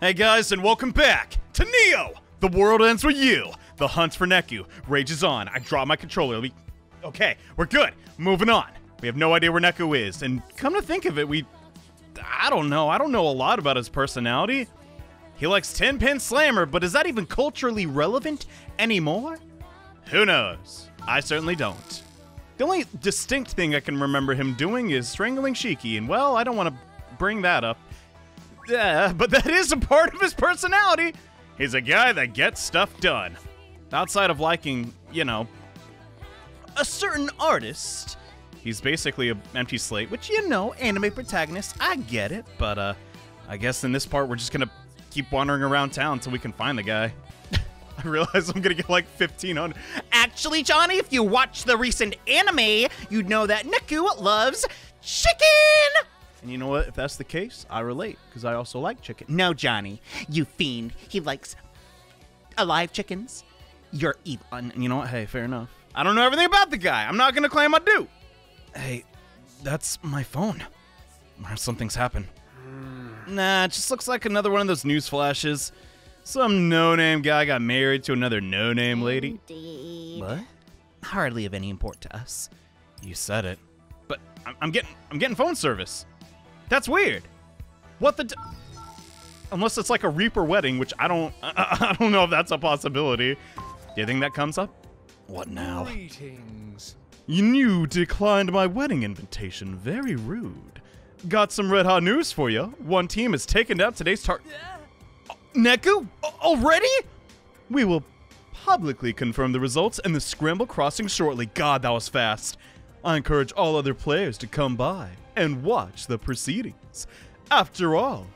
Hey guys, and welcome back to Neo! The world ends with you! The hunt for Neku rages on. I drop my controller. We... Okay, we're good. Moving on. We have no idea where Neku is, and come to think of it, we... I don't know. I don't know a lot about his personality. He likes Tin Pin Slammer, but is that even culturally relevant anymore? Who knows? I certainly don't. The only distinct thing I can remember him doing is strangling Shiki, and well, I don't want to bring that up. But that is a part of his personality. He's a guy that gets stuff done. Outside of liking, you know, a certain artist, he's basically an empty slate, which, you know, anime protagonist, I get it, but, uh, I guess in this part we're just gonna keep wandering around town until we can find the guy. I realize I'm gonna get like 1500. Actually, Johnny, if you watch the recent anime, you'd know that Neku loves chicken! And you know what? If that's the case, I relate, because I also like chicken. No, Johnny, you fiend. He likes alive chickens. You're evil. Uh, and you know what? Hey, fair enough. I don't know everything about the guy. I'm not gonna claim I do. Hey, that's my phone. Something's happened. Nah, it just looks like another one of those news flashes. Some no-name guy got married to another no-name lady. Indeed. What? Hardly of any import to us. You said it. But I'm, I'm getting I'm getting phone service. That's weird. What the? D- Unless it's like a Reaper wedding, which I don't I, I don't know if that's a possibility. Do you think that comes up? What now? Greetings. You declined my wedding invitation. Very rude. Got some red hot news for you. One team has taken down today's tar. Neku? A- Already? We will publicly confirm the results and the scramble crossing shortly. God, that was fast. I encourage all other players to come by and watch the proceedings. After all,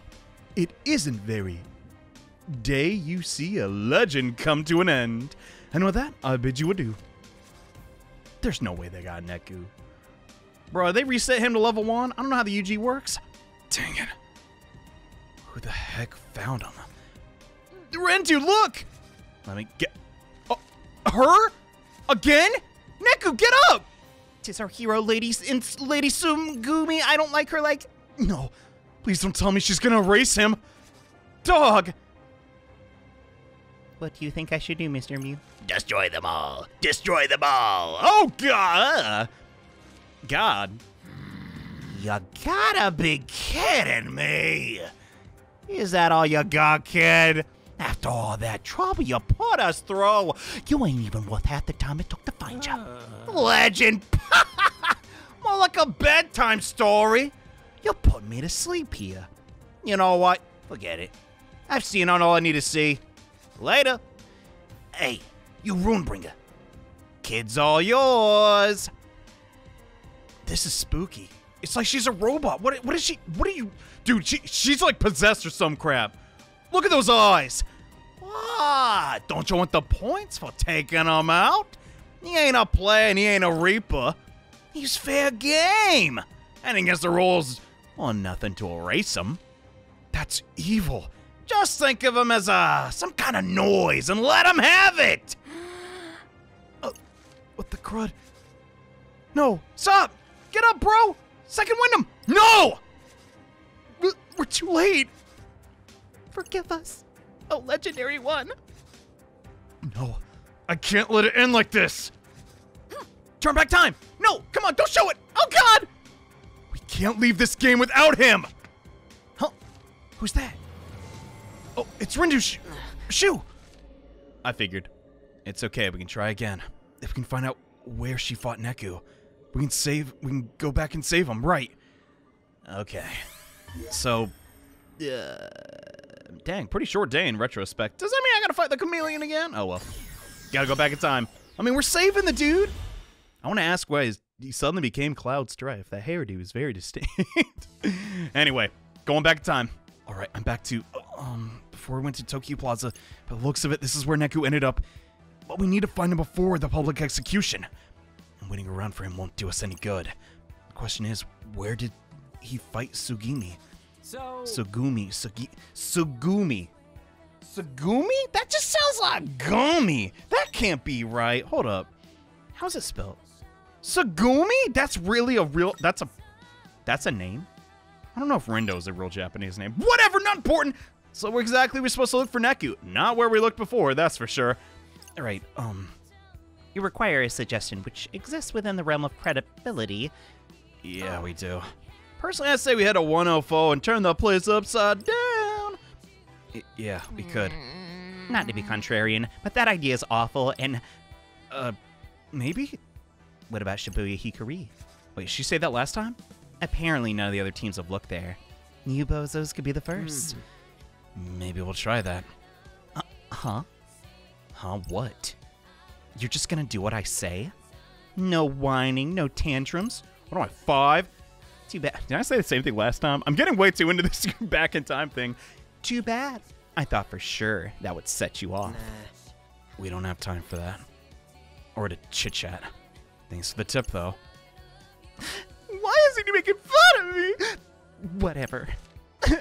it isn't very day you see a legend come to an end. And with that, I bid you adieu. There's no way they got Neku. Bro, they reset him to level 1? I don't know how the UG works. Dang it. Who the heck found him? Rentu, look! Let me get. Oh, her? Again? Neku, get up! Tis our hero, Lady, in, Lady Sumgumi. I don't like her like. No, please don't tell me she's gonna erase him. Dog! What do you think I should do, Mr. Mew? Destroy them all. Destroy them all. Oh, God! God. You gotta be kidding me. Is that all you got, kid? After all that trouble you put us through, you ain't even worth half the time it took to find you. Uh. Legend. More like a bedtime story. You put me to sleep here. You know what? Forget it. I've seen on all I need to see. Later. Hey, you Ruinbringer. Kid's all yours. This is spooky. It's like she's a robot. What? What is she? What are you, dude? She she's like possessed or some crap. Look at those eyes. What? Don't you want the points for taking him out? He ain't a player and he ain't a reaper. He's fair game. And against the rules, well, nothing to erase him. That's evil. Just think of him as a some kind of noise and let him have it. Uh, what the crud? No, stop! Get up, bro! Second Wyndham! No! We're too late. Forgive us. Oh, legendary one. No, I can't let it end like this. Turn back time. No, come on, don't show it. Oh God! We can't leave this game without him. Huh? Who's that? Oh, it's Rindu Sh- Shu. I figured. It's okay. We can try again. If we can find out where she fought Neku, we can save. We can go back and save him. Right? Okay. So, uh, dang, pretty short day in retrospect. Does that mean I gotta fight the chameleon again? Oh well. Gotta go back in time. I mean, we're saving the dude. I want to ask why he suddenly became Cloud Strife. That hairdo is very distinct. anyway, going back in time. All right, I'm back to um before we went to Tokyo Plaza. By the looks of it, this is where Neku ended up. But we need to find him before the public execution. And waiting around for him won't do us any good. The question is, where did he fight Sugimi? So, Sugumi, Sugi, Sugumi. Sugumi? That just sounds like gummy. That can't be right. Hold up. How's it spelled? Sugumi? That's really a real. That's a. That's a name. I don't know if Rindo is a real Japanese name. Whatever, not important. So where exactly are we supposed to look for Neku? Not where we looked before, that's for sure. All right, um, You require a suggestion which exists within the realm of credibility. yeah, we do. Personally, I say we head to 104 and turn the place upside down. Yeah, we could. Not to be contrarian, but that idea is awful, and Uh, maybe? what about Shibuya Hikari? Wait, she say that last time? Apparently, none of the other teams have looked there. You bozos could be the first. Maybe we'll try that. Uh, Huh? Huh, what? You're just gonna do what I say? No whining, no tantrums. What am I, five? Too bad. Did I say the same thing last time? I'm getting way too into this back in time thing. Too bad. I thought for sure that would set you off. Nah. We don't have time for that. Or to chit chat. Thanks for the tip, though. Why isn't he making fun of me? Whatever.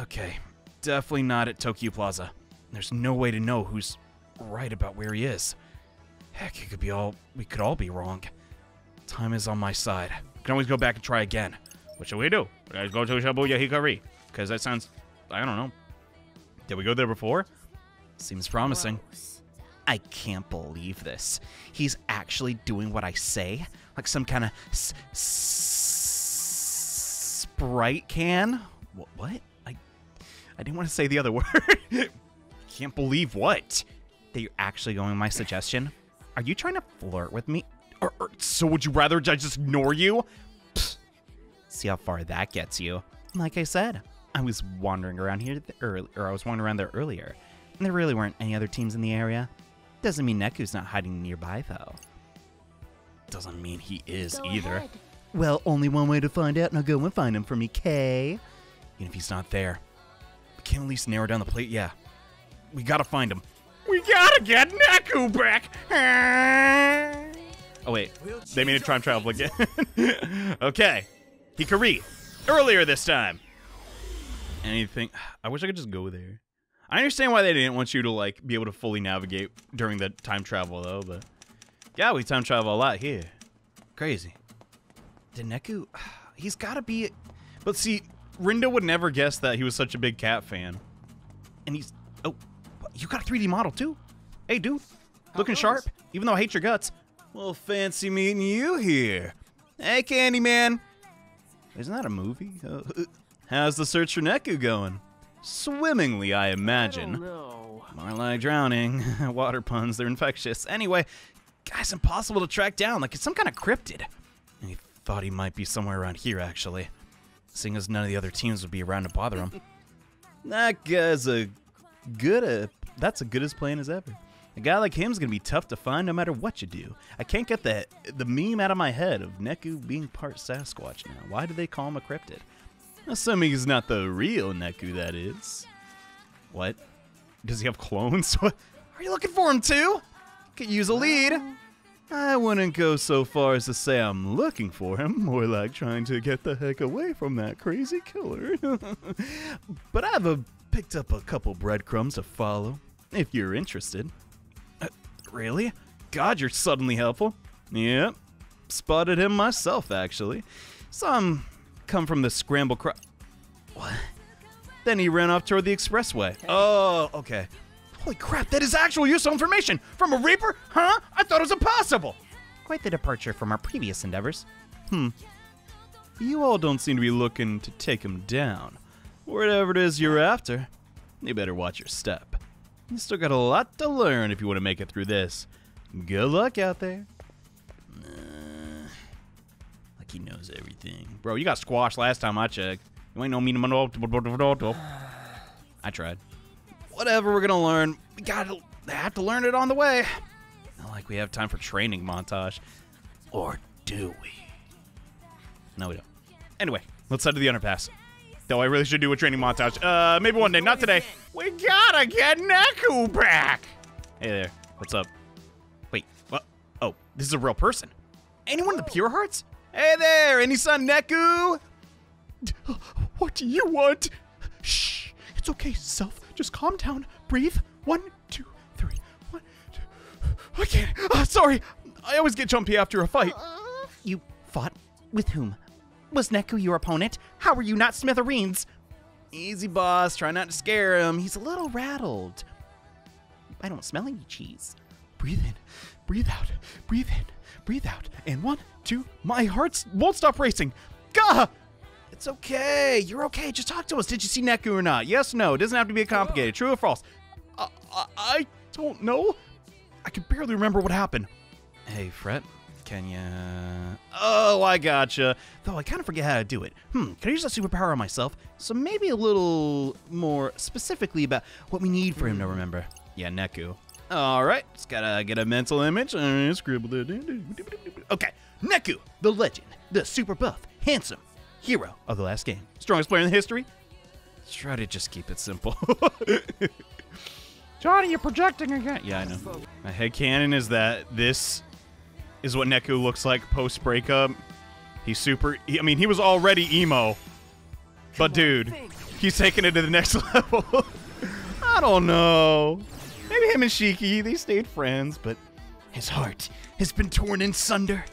Okay, definitely not at Tokyo Plaza. There's no way to know who's right about where he is. Heck, it could be all. We could all be wrong. Time is on my side. Can always go back and try again. What should we do? Let's go to Shibuya Hikari. Because that sounds. I don't know. Did we go there before? Seems promising. I can't believe this. He's actually doing what I say? Like some kind of Sprite can? What? what? I, I didn't want to say the other word. Can't believe what? that you're actually going my suggestion? Are you trying to flirt with me? Or, or- so would you rather I just ignore you? See how far that gets you. Like I said, I was wandering around here early, or I was wandering around there earlier, and there really weren't any other teams in the area. Doesn't mean Neku's not hiding nearby, though. Doesn't mean he is Go either. ahead. Well, only one way to find out, now go and find him for me, Kay. Even if he's not there, we can at least narrow down the plate. Yeah, we gotta find him. We gotta get Neku back. Wait, they made a time travel again. okay, Hikari, earlier this time. Anything? I wish I could just go there. I understand why they didn't want you to like be able to fully navigate during the time travel though, but yeah, we time travel a lot here. Crazy. Did Neku? He's got to be. But see, Rindo would never guess that he was such a big cat fan. And he's. Oh, you got a 3D model too? Hey, dude. Looking sharp, even though I hate your guts. Well, fancy meeting you here. Hey, Candyman. Isn't that a movie? Uh, how's the search for Neku going? Swimmingly, I imagine. No. More like drowning. Water puns, they're infectious. Anyway, guy's impossible to track down, like it's some kind of cryptid. And he thought he might be somewhere around here, actually. Seeing as none of the other teams would be around to bother him. that guy's a good uh, that's a good as plan as ever. A guy like him's gonna be tough to find no matter what you do. I can't get the the meme out of my head of Neku being part Sasquatch now. Why do they call him a cryptid? Assuming he's not the real Neku, that is. What? Does he have clones? What? Are you looking for him too? Could use a lead. I wouldn't go so far as to say I'm looking for him, more like trying to get the heck away from that crazy killer. but I've uh, picked up a couple breadcrumbs to follow, if you're interested. Really? God, you're suddenly helpful. Yep. Spotted him myself, actually. Saw him come from the scramble cro- What? Then he ran off toward the expressway. Oh, okay. Holy crap, that is actual useful information! From a Reaper? Huh? I thought it was impossible! Quite the departure from our previous endeavors. Hmm. You all don't seem to be looking to take him down. Whatever it is you're after, you better watch your step. You still got a lot to learn if you want to make it through this. Good luck out there. Uh, like he knows everything. Bro, you got squashed last time I checked. You ain't no mean I tried. Whatever we're gonna learn, we gotta have to learn it on the way. Not like we have time for training montage. Or do we? No, we don't. Anyway, let's head to the underpass. Though I really should do a training montage. Uh, maybe one day, not today. We gotta get Neku back! Hey there, what's up? Wait, what? Oh, this is a real person. Anyone in the Pure Hearts? Hey there, any son Neku? What do you want? Shh, it's okay, self. Just calm down, breathe. One, two, three. One, two. I can't. Uh, sorry, I always get jumpy after a fight. You fought with whom? Was Neku your opponent? How are you not Smithereens? Easy, boss. Try not to scare him. He's a little rattled. I don't smell any cheese. Breathe in, breathe out, breathe in, breathe out. And one, two, my heart won't stop racing. Gah! It's okay. You're okay. Just talk to us. Did you see Neku or not? Yes, no. It doesn't have to be a complicated. True or false? I, I, I don't know. I can barely remember what happened. Hey, Fret. Can you? Oh, I gotcha. Though I kind of forget how to do it. Hmm. Can I use that superpower on myself? So maybe a little more specifically about what we need for him to remember. Yeah, Neku. All right. Just gotta get a mental image. Uh, scribble it. Okay. Neku, the legend, the super buff, handsome hero of the last game, strongest player in the history. Let's try to just keep it simple. Johnny, you're projecting again. Yeah, I know. My head canon is that this is what Neku looks like post breakup. He's super. He, I mean, he was already emo, but dude, he's taking it to the next level. I don't know. Maybe him and Shiki, they stayed friends, but his heart has been torn in sunder.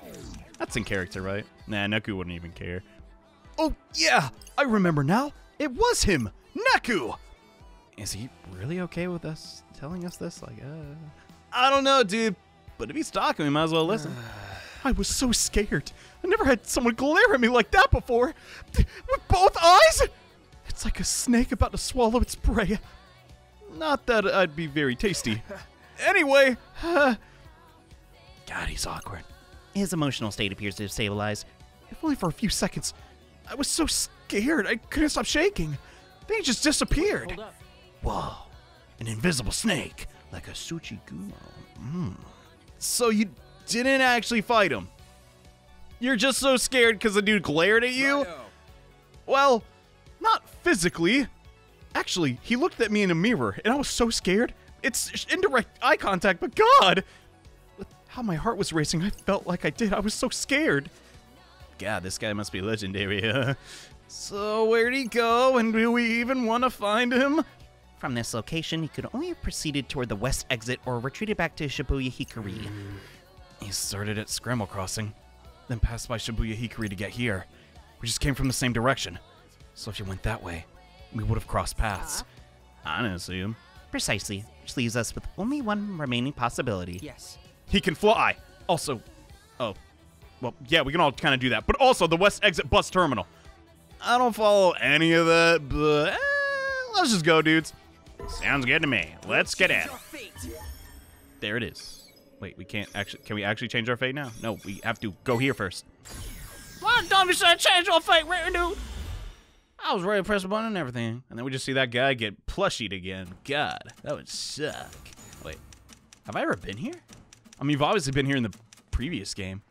That's in character, right? Nah, Neku wouldn't even care. Oh, yeah, I remember now. It was him, Neku. Is he really okay with us telling us this? Like, uh, I don't know, dude. But if he's talking, we might as well listen. I was so scared. I never had someone glare at me like that before. With both eyes? It's like a snake about to swallow its prey. Not that I'd be very tasty. Anyway, uh, God, he's awkward. His emotional state appears to have stabilized. If only for a few seconds. I was so scared, I couldn't stop shaking. Then he just disappeared. Whoa. An invisible snake. Like a Tsuchigumo. Mm. So you didn't actually fight him? You're just so scared because the dude glared at you? Well, not physically. Actually, he looked at me in a mirror, and I was so scared. It's indirect eye contact, but God! With how my heart was racing, I felt like I did. I was so scared. God, this guy must be legendary. huh? so where'd he go, and do we even want to find him? From this location, he could only have proceeded toward the west exit or retreated back to Shibuya Hikari. He started at Scramble Crossing, then passed by Shibuya Hikari to get here. We just came from the same direction. So if you went that way, we would have crossed paths. I didn't see him. Precisely, which leaves us with only one remaining possibility. Yes. He can fly. Also, oh, well, yeah, we can all kind of do that. But also the west exit bus terminal. I don't follow any of that, but eh, let's just go, dudes. Sounds good to me. Let's get in. Your fate. There it is. Wait, we can't actually. Can we actually change our fate now? No, we have to go here first. Why don't you say change your fate, right, dude? I was ready to press a button and everything, and then we just see that guy get plushied again. God, that would suck. Wait, have I ever been here? I mean, you've obviously been here in the previous game.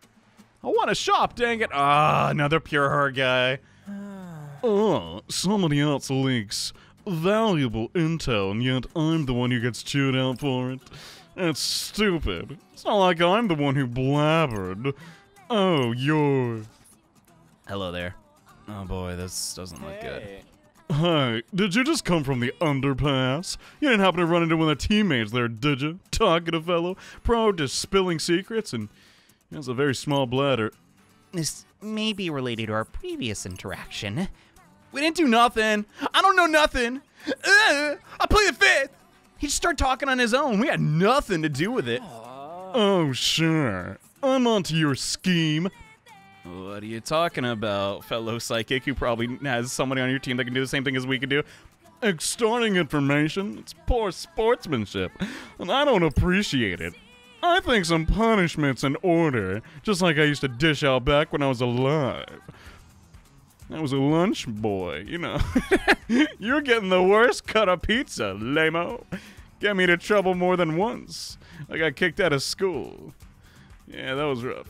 I want to shop, dang it. Ah, another pure her guy. oh, somebody else leaks valuable intel, and yet I'm the one who gets chewed out for it. That's stupid. It's not like I'm the one who blabbered. Oh, you're. Hello there. Oh boy, this doesn't look good. Hey. Hi, did you just come from the underpass? You didn't happen to run into one of the teammates there, did you? Talkative fellow, prone to spilling secrets, and he has a very small bladder. This may be related to our previous interaction. We didn't do nothing. I don't know nothing. Uh, I play the fifth. He just started talking on his own. We had nothing to do with it. Oh, sure. I'm onto your scheme. What are you talking about, fellow psychic who probably has somebody on your team that can do the same thing as we can do? Extorting information? It's poor sportsmanship, and I don't appreciate it. I think some punishment's in order, just like I used to dish out back when I was alive. I was a lunch boy, you know. You're getting the worst cut of pizza, lamo. Get me into trouble more than once. I got kicked out of school. Yeah, that was rough.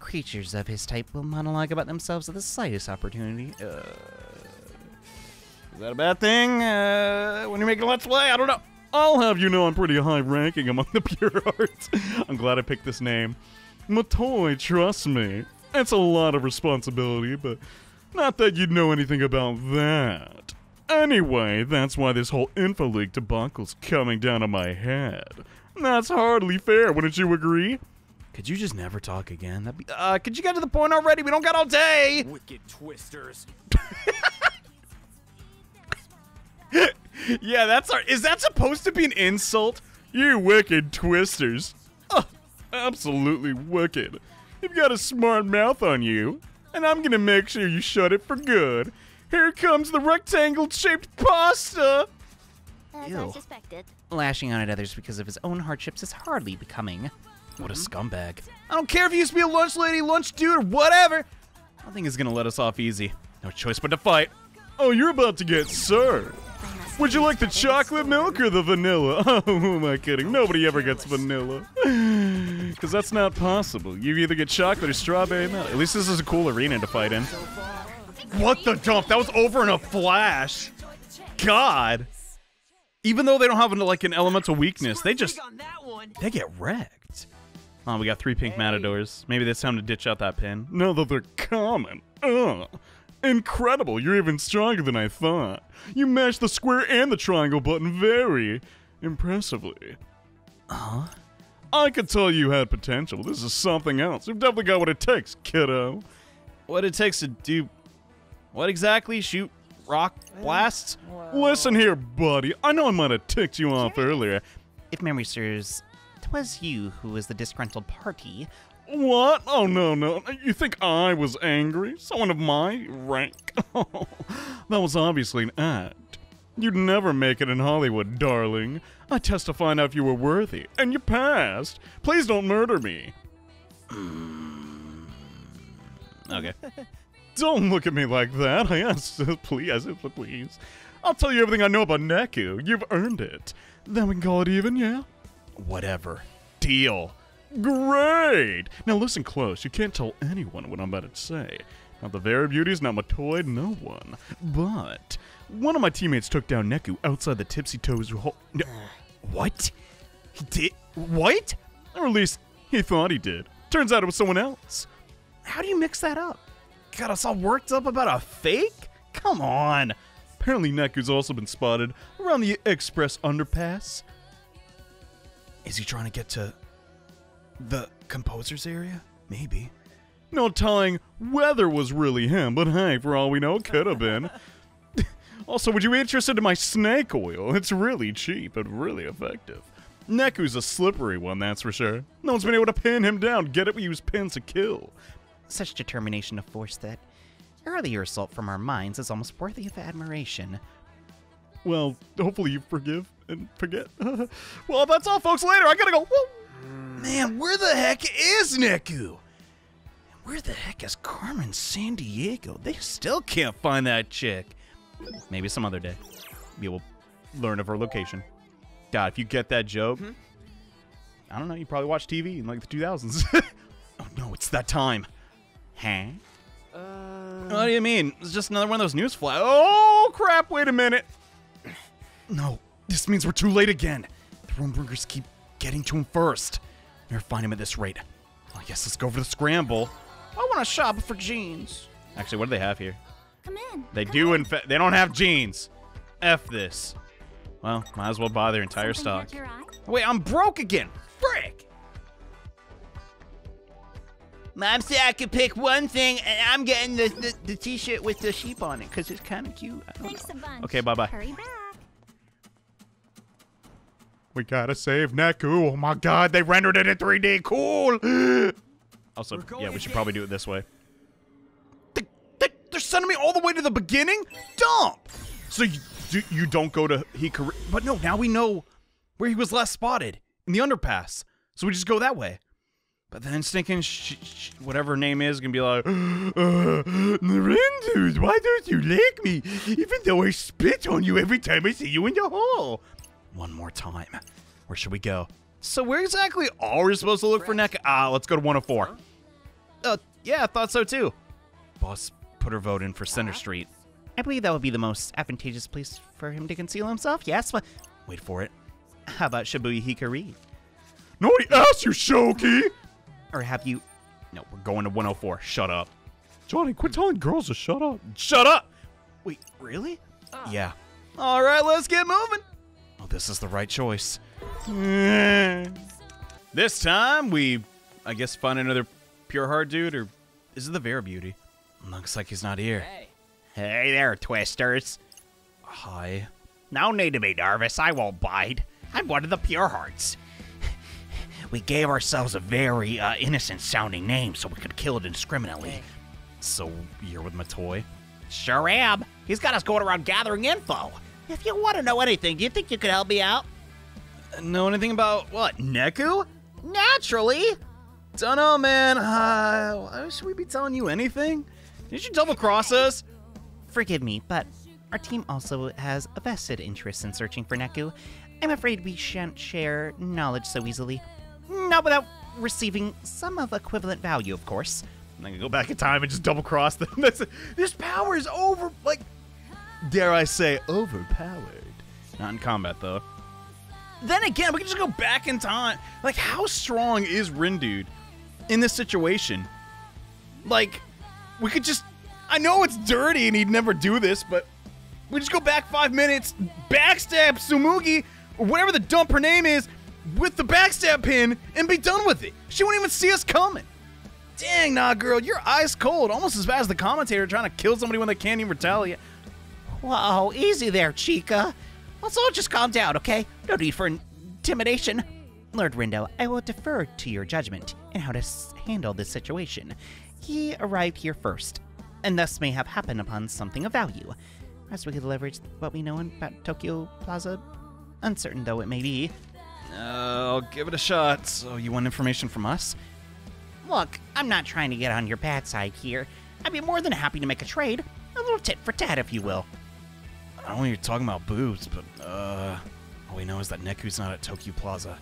Creatures of his type will monologue about themselves at the slightest opportunity. Uh, Is that a bad thing? Uh, when you're making a let's play? I don't know. I'll have you know I'm pretty high ranking among the pure hearts. I'm glad I picked this name. Motoi, trust me. It's a lot of responsibility, but not that you'd know anything about that. Anyway, that's why this whole info leak debacle's coming down on my head. That's hardly fair, wouldn't you agree? could you just never talk again? That'd be. Uh, could you get to the point already? We don't got all day. Wicked twisters. yeah, that's our. Is that supposed to be an insult? You wicked twisters. Oh, absolutely wicked. You've got a smart mouth on you, and I'm gonna make sure you shut it for good. Here comes the rectangle shaped pasta! As I suspected. Lashing out at others because of his own hardships is hardly becoming. What a hmm? scumbag. I don't care if he used to be a lunch lady, lunch dude, or whatever. I think he's gonna let us off easy. No choice but to fight. Oh, you're about to get served. Would you like the chocolate milk or the vanilla? Oh, who am I kidding? Nobody ever gets vanilla. Because that's not possible. You either get chocolate or strawberry milk. At least this is a cool arena to fight in. What the dump? That was over in a flash. God. Even though they don't have like an elemental weakness, they just they get wrecked. Oh, we got three pink matadors. Maybe it's time to ditch out that pin. No, that they're common. Ugh. Incredible. You're even stronger than I thought. You mashed the square and the triangle button very impressively. Huh? I could tell you had potential. This is something else. You've definitely got what it takes, kiddo. What it takes to do. What exactly? Shoot rock blasts? Listen here, buddy. I know I might have ticked you off earlier. If memory serves, serves, 'twas you who was the disgruntled party. What? Oh, no, no. You think I was angry? Someone of my rank? that was obviously an act. You'd never make it in Hollywood, darling. I test to find out if you were worthy, and you passed. Please don't murder me. Hmm. okay. Don't look at me like that. I asked, please, please. I'll tell you everything I know about Neku. You've earned it. Then we can call it even, yeah? Whatever. Deal. Great! Now listen close. You can't tell anyone what I'm about to say. Not the Variabeauties, not Motoi, no one. But one of my teammates took down Neku outside the Tipsy Toes. No. What? He did? What? Or at least he thought he did. Turns out it was someone else. How do you mix that up? Got us all worked up about a fake? Come on. Apparently Neku's also been spotted around the Express Underpass. Is he trying to get to the composer's area? Maybe. No telling whether was really him, but hey, for all we know, it could have been. also, would you be interested in my snake oil? It's really cheap and really effective. Neku's a slippery one, that's for sure. No one's been able to pin him down. Get it? We use pins to kill. Such determination of force that earlier assault from our minds is almost worthy of admiration. Well, hopefully you forgive and forget. well, that's all, folks. Later, I gotta go. Woo! Man, where the heck is Neku? Where the heck is Carmen Sandiego? They still can't find that chick. Maybe some other day. We will learn of her location. God, if you get that joke, mm-hmm. I don't know. You probably watch TV in like the 2000s. oh no, it's that time. Huh? Uh, what do you mean? It's just another one of those news flash. Oh crap! Wait a minute. No, this means we're too late again. The Rumburgers keep getting to him first. Never find him at this rate. Well, I guess let's go for the scramble. I want to shop for jeans. Actually, what do they have here? Come in. They do, in fact. They don't have jeans. F this. Well, might as well buy their entire Something stock. caught your eye? Wait, I'm broke again. Frick! Mom said I could pick one thing, and I'm getting the, the, the t-shirt with the sheep on it because it's kind of cute. Thanks know. a bunch. Okay, bye-bye. Hurry back. We gotta save Neku. Oh my god, they rendered it in 3D. Cool. also, yeah, we should probably do it this way. They, they, they're sending me all the way to the beginning? Dump! So you, you, don't go to Hikari. But no, now we know where he was last spotted in the underpass. So we just go that way. But then stinking sh- sh- whatever her name is gonna be like, uh, Narendus, why don't you like me? Even though I spit on you every time I see you in the hall. One more time. Where should we go? So where exactly are we supposed to look for Neck? Ah, let's go to 104. Uh, yeah, I thought so too. Boss put her vote in for Center Street. I believe that would be the most advantageous place for him to conceal himself. Yes, but Wait for it. how about Shibuya Hikari? No, Nobody asked you, Shoki! Or have you? No, we're going to 104. Shut up. Johnny, quit telling girls to shut up. Shut up! Wait, really? Uh. Yeah. All right, let's get moving. Oh, this is the right choice. this time, we, I guess, find another pure heart dude, or is it the Variabeauty? Looks like he's not here. Hey. Hey there, Twisters. Hi. No need to be nervous. I won't bite. I'm one of the pure hearts. We gave ourselves a very uh, innocent sounding name so we could kill it indiscriminately. So you're with Motoi? Sure am. He's got us going around gathering info. If you want to know anything, do you think you could help me out? Know anything about what? Neku? Naturally. Dunno, man. Uh, why should we be telling you anything? Did you double cross us? Forgive me, but our team also has a vested interest in searching for Neku. I'm afraid we shan't share knowledge so easily. Not without receiving some of equivalent value, of course. I'm gonna go back in time and just double cross them. This, power is over, like, dare I say, overpowered. Not in combat, though. Then again, we can just go back in time. Like, how strong is Rindude in this situation? Like, we could just. I know it's dirty and he'd never do this, but we just go back five minutes, backstab Sumugi, or whatever the dump her name is, with the backstab pin, and be done with it. She won't even see us coming. Dang, nah, girl, you're ice cold. Almost as bad as the commentator trying to kill somebody when they can't even retaliate. Whoa, easy there, Chica. Let's all just calm down, okay? No need for intimidation. Lord Rindo, I will defer to your judgment in how to handle this situation. He arrived here first, and thus may have happened upon something of value. As we could leverage what we know about Tokyo Plaza, uncertain though it may be. Uh, I'll give it a shot. So, you want information from us? Look, I'm not trying to get on your bad side here. I'd be more than happy to make a trade. A little tit for tat, if you will. I don't know you're talking about boobs, but, uh, all we know is that Neku's not at Tokyo Plaza.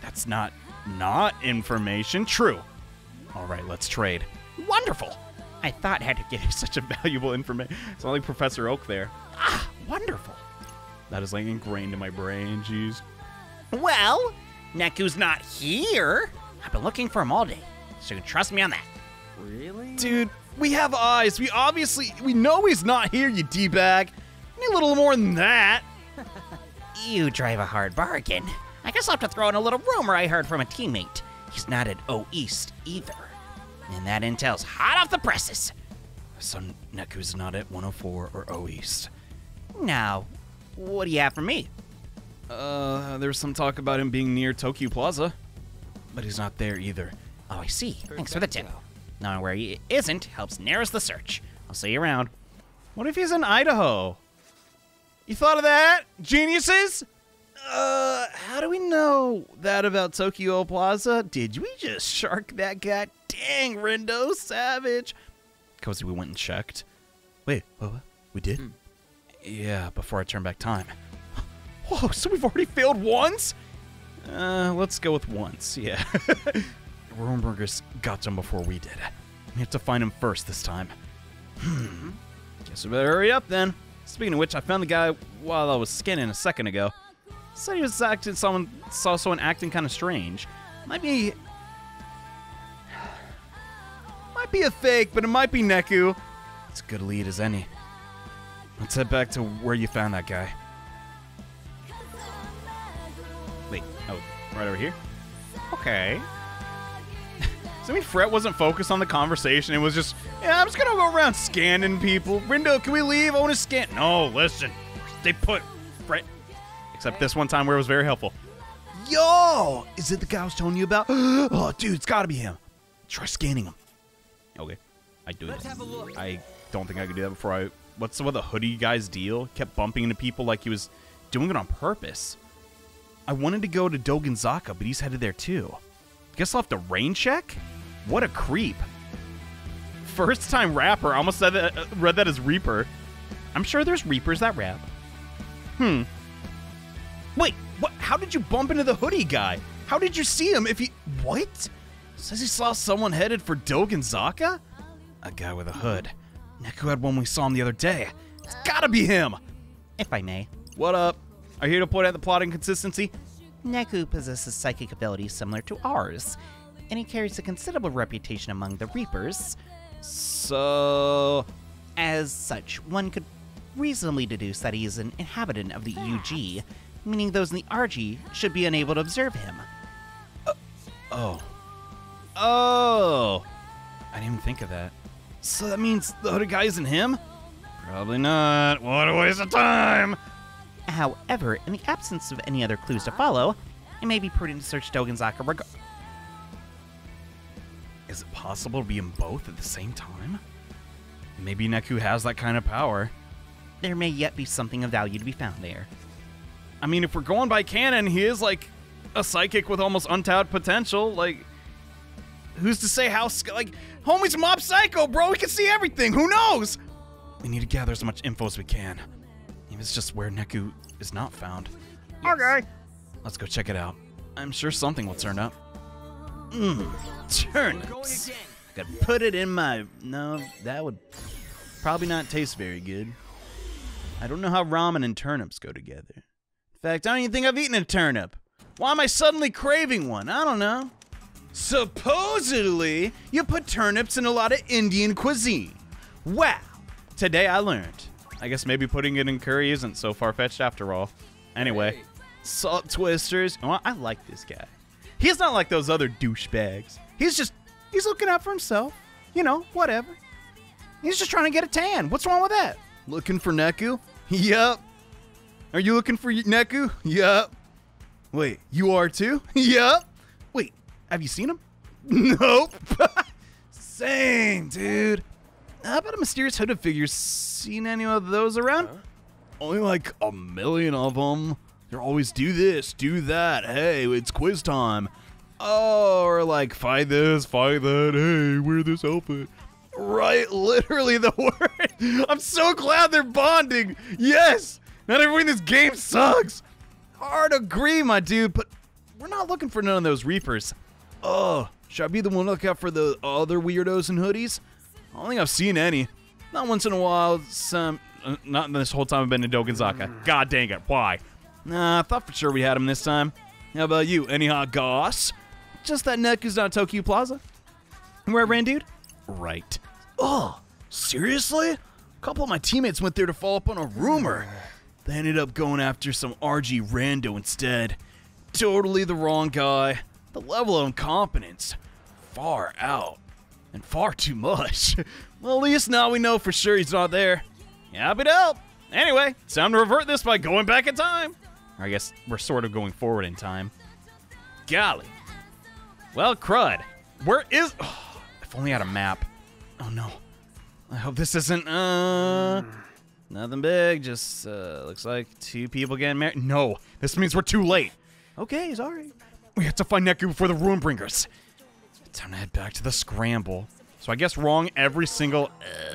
That's not not information. True. All right, let's trade. Wonderful. I thought I had to get such a valuable information. It's not like Professor Oak there. Ah, wonderful. That is like ingrained in my brain. Jeez. Well, Neku's not here. I've been looking for him all day, so you can trust me on that. Really? Dude, we have eyes. We obviously we know he's not here, you d-bag. Need a little more than that. You drive a hard bargain. I guess I'll have to throw in a little rumor I heard from a teammate. He's not at O East either. And that intel's hot off the presses. So Neku's not at 104 or O East. Now, what do you have for me? Uh, there's some talk about him being near Tokyo Plaza, but he's not there either. Oh, I see. Thanks for the tip. Knowing where he isn't helps narrows the search. I'll see you around. What if he's in Idaho? You thought of that? Geniuses? Uh, how do we know that about Tokyo Plaza? Did we just shark that guy? Dang, Rindo, savage. Cozy, we went and checked. Wait, what? what? We did? Yeah, before I turn back time. Whoa, so we've already failed once? Uh, let's go with once, yeah. Roomburgers got him before we did. We have to find him first this time. Hmm. Guess we better hurry up then. Speaking of which, I found the guy while I was scanning a second ago. Said he was acting someone saw someone acting kind of strange. Might be might be a fake, but it might be Neku. It's a good lead as any. Let's head back to where you found that guy. Wait, oh, right over here? Okay. So I mean, Fret wasn't focused on the conversation. It was just, yeah, I'm just gonna go around scanning people. Rindo, can we leave? I want to scan. No, listen. They put Fret. Except this one time where it was very helpful. Yo, is it the guy I was telling you about? oh, dude, it's gotta be him. Try scanning him. Okay, I do this. I don't think I could do that before I. What's the, what the hoodie guy's deal? Kept bumping into people like he was doing it on purpose. I wanted to go to Dogenzaka, but he's headed there too. Guess I'll have to rain check? What a creep. First time rapper. I almost said that, uh, read that as Reaper. I'm sure there's Reapers that rap. Hmm. Wait, what? How did you bump into the hoodie guy? How did you see him if he. What? Says he saw someone headed for Dogenzaka? A guy with a hood. Neku had one we saw him the other day. It's gotta be him! If I may, What up? Are you here to point out the plot inconsistency? Neku possesses psychic abilities similar to ours, and he carries a considerable reputation among the Reapers. So. As such, one could reasonably deduce that he is an inhabitant of the UG, meaning those in the RG should be unable to observe him. Uh, oh. Oh! I didn't even think of that. So that means the hooded guy isn't him? Probably not. What a waste of time! However, in the absence of any other clues to follow, it may be prudent to search Dogenzaka reg- Is it possible to be in both at the same time? Maybe Neku has that kind of power. There may yet be something of value to be found there. I mean, if we're going by canon, he is like a psychic with almost untapped potential. Like, who's to say how? Like, homie's a mob psycho, bro. We can see everything. Who knows? We need to gather as much info as we can. If it's just where Neku is not found. Okay. Let's go check it out. I'm sure something will turn up. Mmm, turnips. Could put it in my. No, that would probably not taste very good. I don't know how ramen and turnips go together. In fact, I don't even think I've eaten a turnip. Why am I suddenly craving one? I don't know. Supposedly, you put turnips in a lot of Indian cuisine. Wow. Today I learned. I guess maybe putting it in curry isn't so far fetched after all. Anyway, Hey. salt twisters. Oh, I like this guy. He's not like those other douchebags. He's just, he's looking out for himself. You know, whatever. He's just trying to get a tan. What's wrong with that? Looking for Neku? Yup. Are you looking for Neku? Yup. Wait, you are too? yup. Have you seen him? Nope. Same, dude. How about a mysterious hooded figure? Seen any of those around? Only like a million of them. They're always do this, do that. Hey, it's quiz time. Oh, or like fight this, fight that. Hey, wear this outfit. Right, literally the word. I'm so glad they're bonding. Yes. Not everyone in this game sucks. Hard agree, my dude, but we're not looking for none of those reapers. Oh, should I be the one to look out for the other weirdos in hoodies? I don't think I've seen any. Not once in a while. Some, uh, not this whole time I've been in Dogenzaka. God dang it, why? Nah, I thought for sure we had him this time. How about you? Any hot goss? Just that neck is not Tokyo Plaza. Where I ran, dude? Right. Oh, seriously? A couple of my teammates went there to follow up on a rumor. They ended up going after some RG rando instead. Totally the wrong guy. The level of incompetence. Far out. And far too much. well, at least now we know for sure he's not there. Happy to help. Anyway, it's time to revert this by going back in time. Or I guess we're sort of going forward in time. Golly. Well, crud. Where is. Oh, if only I had a map. Oh no. I hope this isn't. Uh. Nothing big. Just uh, looks like two people getting married. No, this means we're too late. Okay, sorry. We have to find Neku before the Ruin Bringers. Time to head back to the scramble. So I guess wrong every single.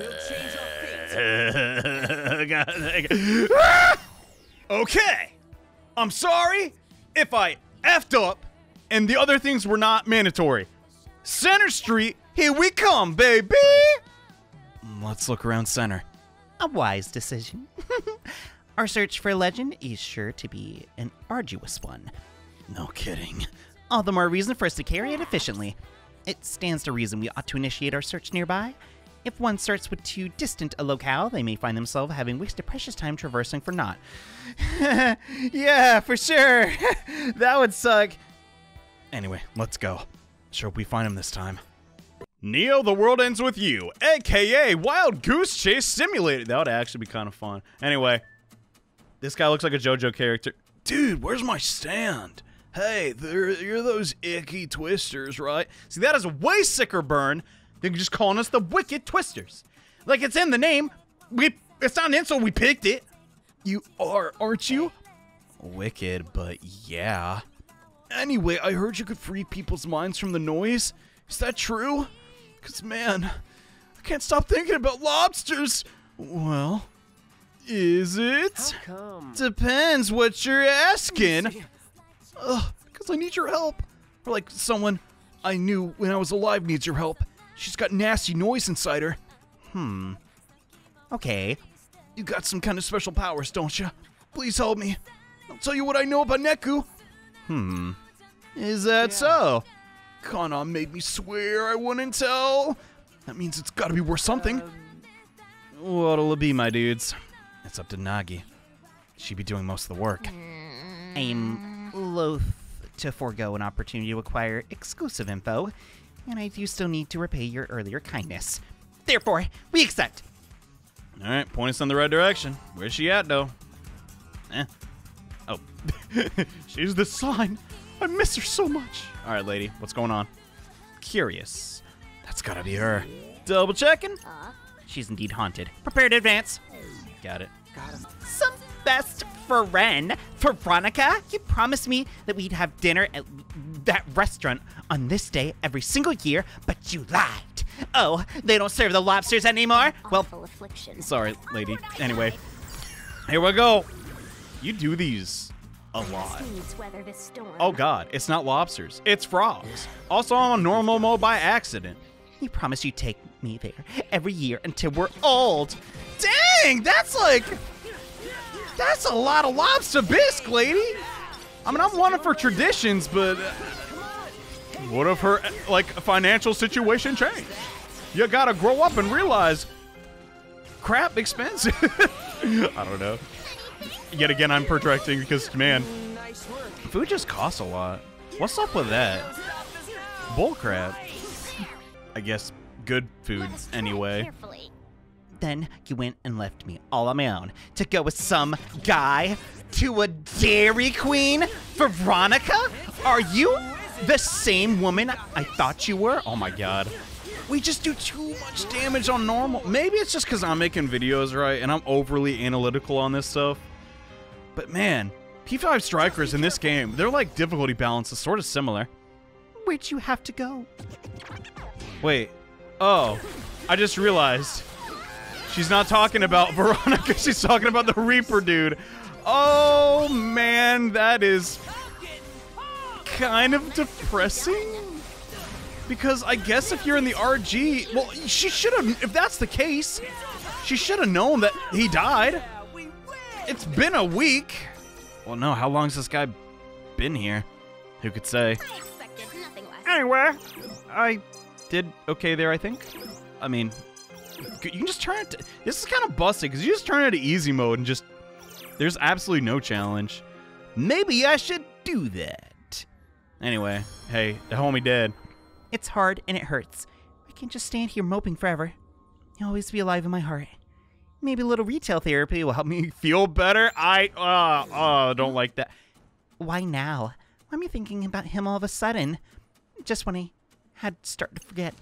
okay. I'm sorry if I effed up and the other things were not mandatory. Center Street, here we come, baby. Let's look around center. A wise decision. Our search for legend is sure to be an arduous one. No kidding. All the more reason for us to carry it efficiently. It stands to reason we ought to initiate our search nearby. If one starts with too distant a locale, they may find themselves having wasted precious time traversing for naught. yeah, for sure. that would suck. Anyway, let's go. Sure we find him this time. Neo, the world ends with you, aka Wild Goose Chase Simulated. That would actually be kind of fun. Anyway, this guy looks like a JoJo character. Dude, where's my stand? Hey, there, you're those icky twisters, right? See, that is a way sicker burn than just calling us the Wicked Twisters. Like it's in the name. We it's not an insult. We picked it. You are, aren't you? Wicked, but yeah. Anyway, I heard you could free people's minds from the noise. Is that true? Cause man, I can't stop thinking about lobsters. Well, is it? Depends what you're asking. Ugh, because I need your help. Or like someone I knew when I was alive needs your help. She's got nasty noise inside her. Hmm. Okay, You got some kind of special powers, don't you? Please help me. I'll tell you what I know about Neku. Hmm. Is that so? Kana made me swear I wouldn't tell. That means it's gotta be worth something. What'll it be, my dudes? It's up to Nagi. She'd be doing most of the work. Am loath to forego an opportunity to acquire exclusive info, and I do still need to repay your earlier kindness. Therefore, we accept. All right, point us in the right direction. Where's she at, though? Eh. Oh. She's the sign. I miss her so much. All right, lady. What's going on? Curious. That's gotta be her. Double checking. She's indeed haunted. Prepare to advance. Got it. Got some best friend, Veronica. You promised me that we'd have dinner at that restaurant on this day every single year, but you lied. Oh, they don't serve the lobsters anymore? Well, Awful affliction. Sorry, lady. Anyway, here we go. You do these a lot. Needs weather this storm. Oh god, it's not lobsters. It's frogs. Also I'm on normal mode by accident. you promised you'd take me there every year until we're old. Dang, that's like that's a lot of lobster bisque, lady. I mean, I'm one for traditions, but what if her like financial situation changed? You gotta grow up and realize crap expensive. I don't know. Yet again, I'm projecting because man, food just costs a lot. What's up with that? Bullcrap. I guess good food anyway. Then you went and left me all on my own to go with some guy to a Dairy Queen? Veronica? Are you the same woman I thought you were? Oh my god. We just do too much damage on normal. Maybe it's just because I'm making videos, right? And I'm overly analytical on this stuff. But man, P5 strikers in this game, their like difficulty balance is sort of similar. Where'd you have to go? Wait. Oh. I just realized. She's not talking about Veronica. She's talking about the Reaper dude. Oh man, that is kind of depressing. Because I guess if you're in the RG, well, she should have. If that's the case, she should have known that he died. It's been a week. Well, no. How long's this guy been here? Who could say? I expected nothing less. Anyway, I did okay there, I think. I mean, you can just turn it. To, this is kind of busted because you just turn it to easy mode and just. There's absolutely no challenge. Maybe I should do that. Anyway, hey, the homie dead. It's hard and it hurts. I can't just stand here moping forever. You'll always be alive in my heart. Maybe a little retail therapy will help me. Feel better? I uh uh don't like that. Why now? Why am I thinking about him all of a sudden? Just when I had started to forget.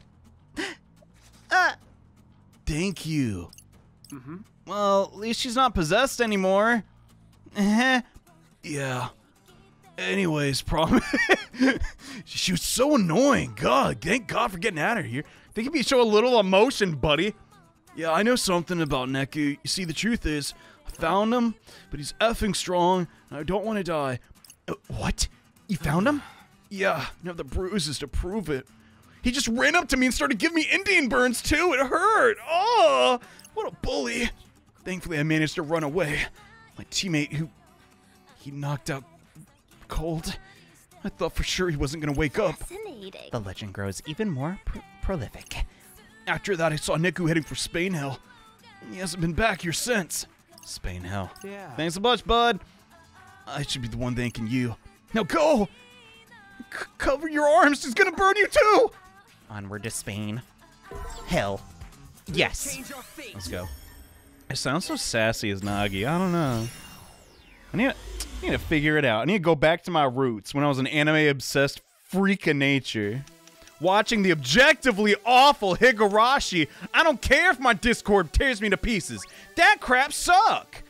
Thank you. Mm-hmm. Well, at least she's not possessed anymore. Eh. yeah. Anyways, problem. she was so annoying. God, thank God for getting out of here. Think if you show a little emotion, buddy. Yeah, I know something about Neku. You see, the truth is, I found him, but he's effing strong, and I don't want to die. Uh, what? You found him? Yeah, have the bruises to prove it. He just ran up to me and started giving me Indian burns too. It hurt. Oh, what a bully. Thankfully, I managed to run away. My teammate, who he knocked out cold. I thought for sure he wasn't gonna wake up. Fascinating. The legend grows even more pr- prolific. After that, I saw Neku heading for Spain Hill. He hasn't been back here since. Spain Hill. Yeah. Thanks a bunch, bud. I should be the one thanking you. Now go. C- cover your arms. He's gonna burn you too. Onward to Spain. Hell. Yes. Let's go. It sounds so sassy as Nagi. I don't know. I need, to, I need to figure it out. I need to go back to my roots when I was an anime obsessed freak of nature. Watching the objectively awful Higurashi. I don't care if my Discord tears me to pieces. That crap suck.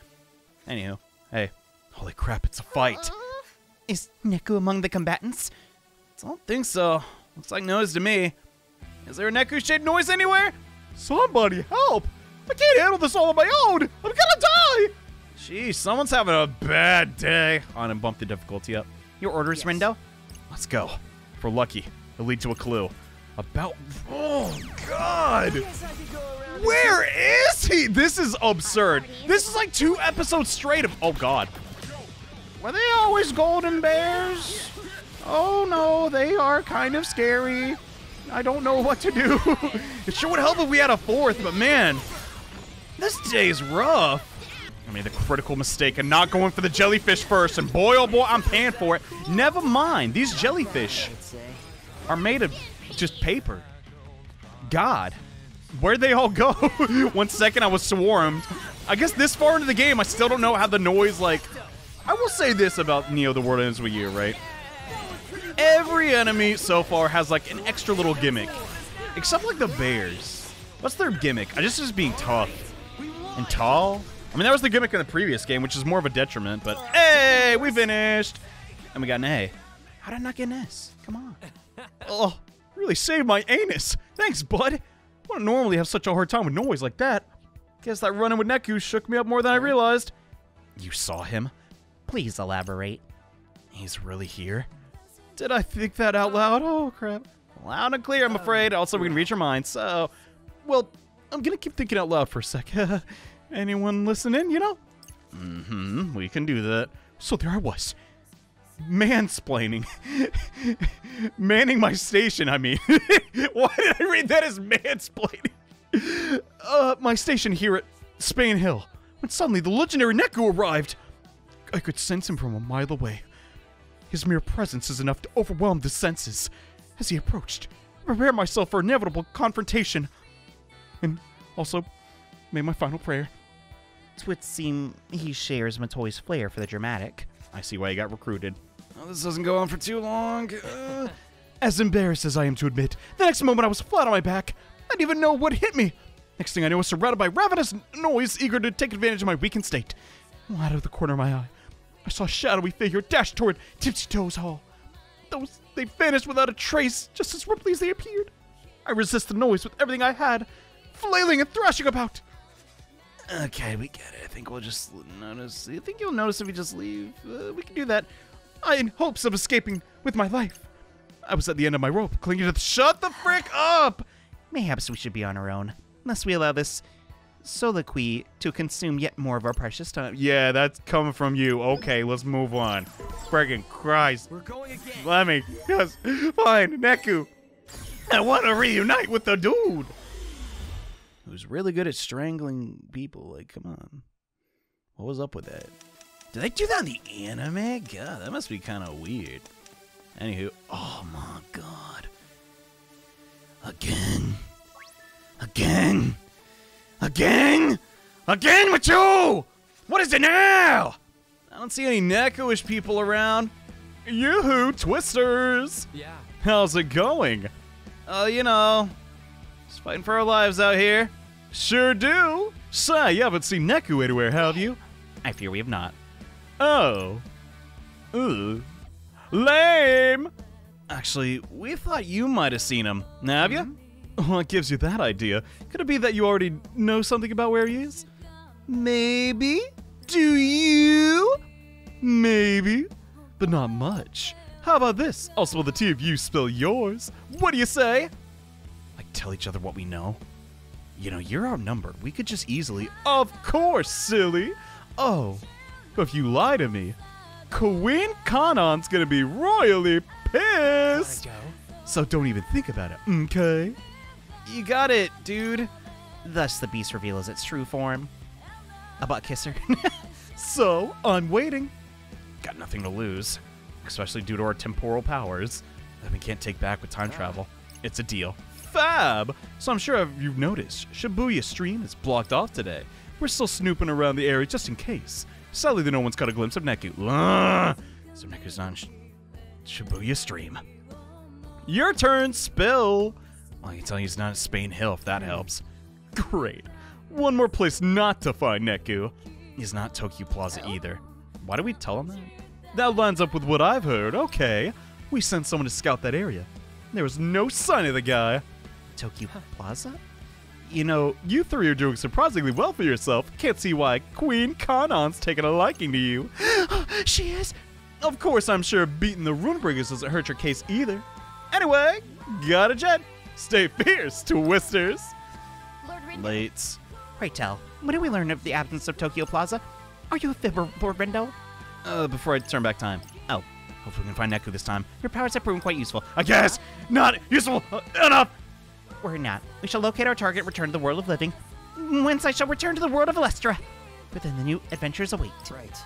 Anywho, hey, holy crap, it's a fight. Is Neku among the combatants? I don't think so. Looks like noise to me. Is there a Neku shaped noise anywhere? Somebody help! I can't handle this all on my own! I'm gonna die! Jeez, someone's having a bad day. On and bump the difficulty up. Your orders, Rindo? Let's go. If we're lucky, it'll lead to a clue. About. Oh, God! Where is he? This is absurd. This is like two episodes straight of. Oh, God. Were they always golden bears? Oh, no, they are kind of scary. I don't know what to do. it sure would help if we had a fourth, but man, this day is rough. I made the critical mistake of not going for the jellyfish first, and boy, oh boy, I'm paying for it. Never mind, these jellyfish are made of just paper. God, where'd they all go? One second I was swarmed. I guess this far into the game, I still don't know how the noise like I will say this about Neo: The World Ends with You, right? Every enemy so far has like an extra little gimmick, except like the bears. What's their gimmick? I just just being tough and tall. I mean, that was the gimmick in the previous game, which is more of a detriment. But hey, we finished, and we got an A. How did I not get an S? Come on. Oh, really saved my anus. Thanks, bud. I don't normally have such a hard time with noise like that. Guess that run-in with Neku shook me up more than I realized. You saw him? Please elaborate. He's really here? Did I think that out loud? Oh, crap. Loud and clear, I'm afraid. Also, we can reach your mind, so... Well, I'm gonna keep thinking out loud for a sec. Anyone listening, you know? Mm-hmm, we can do that. So there I was. Mansplaining. Manning my station, I mean. Why did I read that as mansplaining? Uh, my station here at Spain Hill. When suddenly the legendary Neku arrived. I could sense him from a mile away. His mere presence is enough to overwhelm the senses. As he approached, I prepared myself for inevitable confrontation. And also made my final prayer. It would seem he shares Motoi's flair for the dramatic. I see why he got recruited. Oh, this doesn't go on for too long. Uh, as embarrassed as I am to admit, the next moment I was flat on my back. I didn't even know what hit me. Next thing I know, I was surrounded by ravenous noise, eager to take advantage of my weakened state. Out of the corner of my eye, I saw a shadowy figure dash toward Tipsy Toes Hall. Those they vanished without a trace, just as swiftly as they appeared. I resist the noise with everything I had, flailing and thrashing about. Okay, we get it. I think we'll just notice. You think you'll notice if we just leave? Uh, we can do that. I, in hopes of escaping with my life. I was at the end of my rope, clinging to the. Shut the frick up! Mayhaps we should be on our own, unless we allow this soliloquy to consume yet more of our precious time. Yeah, that's coming from you. Okay, let's move on. Friggin' Christ. We're going again. Let me. Yes. Fine, Neku. I want to reunite with the dude. Who's really good at strangling people. Like, come on. What was up with that? Did they do that in the anime? God, that must be kind of weird. Anywho, oh my god. Again. Again. Again? Again with you? What is it now? I don't see any Neku-ish people around. Yoo-hoo, Twisters! Yeah. How's it going? Oh, you know, just fighting for our lives out here. Sure do. Say, you haven't seen Neku anywhere, have you? I fear we have not. Oh. Ooh. Lame! Actually, we thought you might have seen him. Now Have you? Mm-hmm. What gives you that idea? Could it be that you already know something about where he is? Maybe? Do you? Maybe. But not much. How about this? I'll spill the tea if you spill yours. What do you say? Like, tell each other what we know? You know, you're outnumbered. We could just easily. Of course, silly! Oh, but if you lie to me, Queen Kanon's gonna be royally pissed! So don't even think about it, okay? You got it, dude. Thus, the beast reveals its true form. A butt kisser. So I'm waiting. Got nothing to lose, especially due to our temporal powers that we can't take back with time ah. travel. It's a deal. Fab! So I'm sure you've noticed, Shibuya Stream is blocked off today. We're still snooping around the area just in case. Sadly, no one's got a glimpse of Neku. So Neku's on Sh- Shibuya Stream. Your turn, Spill! I can tell you he's not at Spain Hill if that helps. Great. One more place not to find Neku. He's not Tokyo Plaza either. Why do we tell him that? That lines up with what I've heard. Okay. We sent someone to scout that area. There was no sign of the guy. Tokyo Plaza? You know, you three are doing surprisingly well for yourself. Can't see why Queen Kanon's taken a liking to you. she is? Of course, I'm sure beating the Ruinbringers doesn't hurt your case either. Anyway, got a jet. Stay fierce, Twisters. Lord Rindo, Late. Pray tell, when did we learn of the absence of Tokyo Plaza? Are you a fibber, Lord Rindo? Uh, before I turn back time. Oh, Hopefully we can find Neku this time. your powers have proven quite useful. I guess not useful enough. We're not. We shall locate our target, return to the world of living, whence I shall return to the world of Alestra. But then the new adventures await. Right.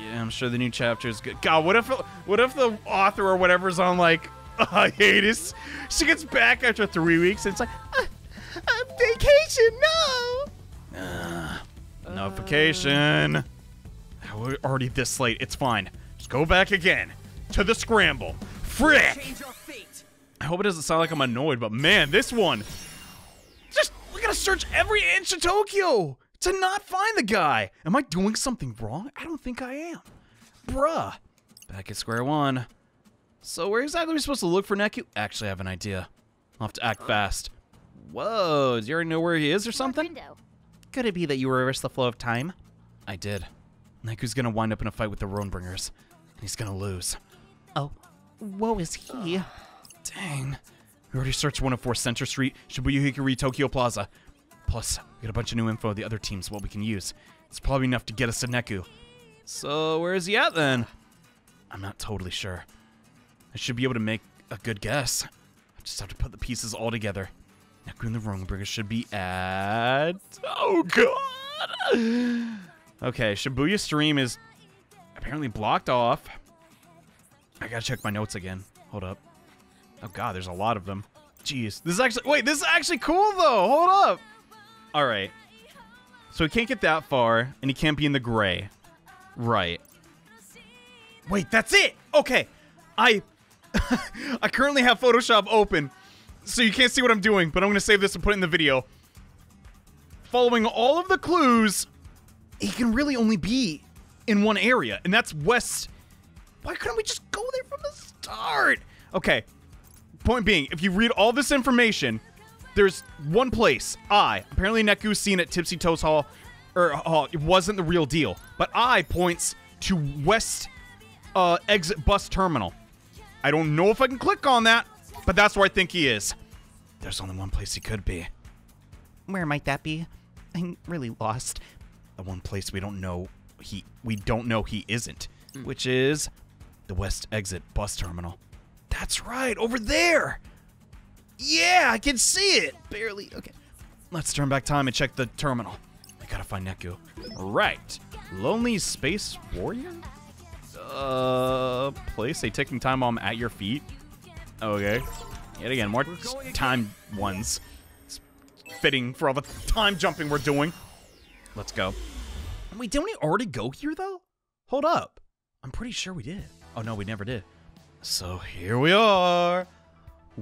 Yeah, I'm sure the new chapter is good. God, what if what if the author or whatever's on like a hiatus? She gets back after three weeks and it's like, uh, uh, vacation, no. Uh, no vacation. we're already this late. It's fine. Just go back again to the scramble. Frick! Change your fate. I hope it doesn't sound like I'm annoyed, but man, this one. Just, we gotta search every inch of Tokyo to not find the guy. Am I doing something wrong? I don't think I am. Bruh. Back at square one. So, where exactly are we supposed to look for Neku? Actually, I have an idea. I'll have to act fast. Whoa, do you already know where he is or something? Could it be that you reversed the flow of time? I did. Neku's gonna wind up in a fight with the Ruinbringers, and he's gonna lose. Oh, woe is he. Dang. We already searched 104 Center Street, Shibuya Hikarie, Tokyo Plaza. Plus, we got a bunch of new info of the other teams, what we can use. It's probably enough to get us to Neku. So, where is he at then? I'm not totally sure. I should be able to make a good guess. I just have to put the pieces all together. Neku and the Ruinbringers should be at. Oh, God! Okay, Shibuya Stream is apparently blocked off. I gotta check my notes again. Hold up. Oh god, there's a lot of them. Jeez. This is actually wait, this is actually cool though. Hold up. Alright. So he can't get that far, and he can't be in the gray. Right. Wait, that's it! Okay. I I currently have Photoshop open, so you can't see what I'm doing, but I'm gonna save this and put it in the video. Following all of the clues, he can really only be in one area, and that's west why couldn't we just go there from the start? Okay. Point being, if you read all this information, there's one place. I apparently Neku's seen at Tipsy Toes Hall, or Hall. It wasn't the real deal, but I points to West uh, Exit Bus Terminal. I don't know if I can click on that, but that's where I think he is. There's only one place he could be. Where might that be? I'm really lost. The one place we don't know he we don't know he isn't, hmm. which is the West Exit Bus Terminal. That's right, over there. Yeah, I can see it. Barely. Okay. Let's turn back time and check the terminal. I gotta find Neku. Right. Lonely Space Warrior? Uh, place a ticking time bomb at your feet. Okay. Yet again, more going again. time ones. It's fitting for all the time jumping we're doing. Let's go. Wait, didn't we already go here though? Hold up. I'm pretty sure we did. Oh no, we never did. So here we are.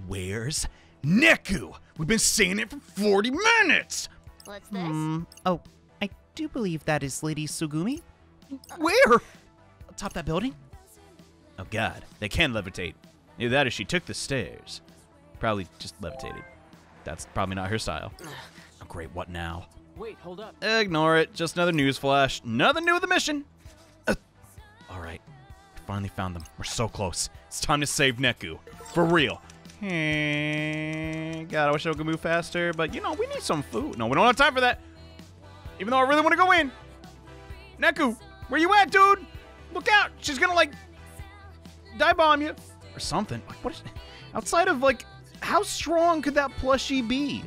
Where's Neku? We've been saying it for 40 minutes. What's this? Hmm. Oh, I do believe that is Lady Tsugumi. Where? Atop that building? Oh god, they can levitate. Either that or she took the stairs. Probably just levitated. That's probably not her style. Oh great, what now? Wait, hold up. Ignore it. Just another news flash. Nothing new with the mission. Uh, all right. Finally found them. We're so close. It's time to save Neku. For real. Hmm, God, I wish I could move faster, but you know, we need some food. No, we don't have time for that. Even though I really want to go in. Neku, where you at, dude? Look out. She's gonna, like, die bomb you. Or something. Like, what is. Outside of, like, how strong could that plushie be?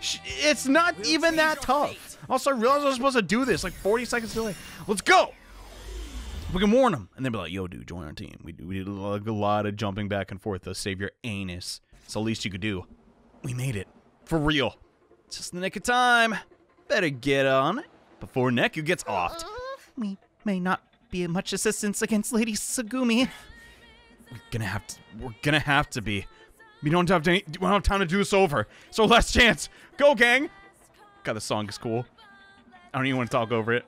Sh- It's not We'll even that tough. fate. Also, I realized I was supposed to do this like 40 seconds delay. Let's go. We can warn them, and they'll be like, "Yo, dude, join our team. We we did like a lot of jumping back and forth to save your anus. It's the least you could do. We made it for real. It's Just in the nick of time. Better get on it before Neku gets offed. Uh-huh. We may not be much assistance against Lady Tsugumi. We're gonna have to. We're gonna have to be. We don't have to. We don't have time to do this over. So last chance. Go, gang. God, the song is cool. I don't even want to talk over it.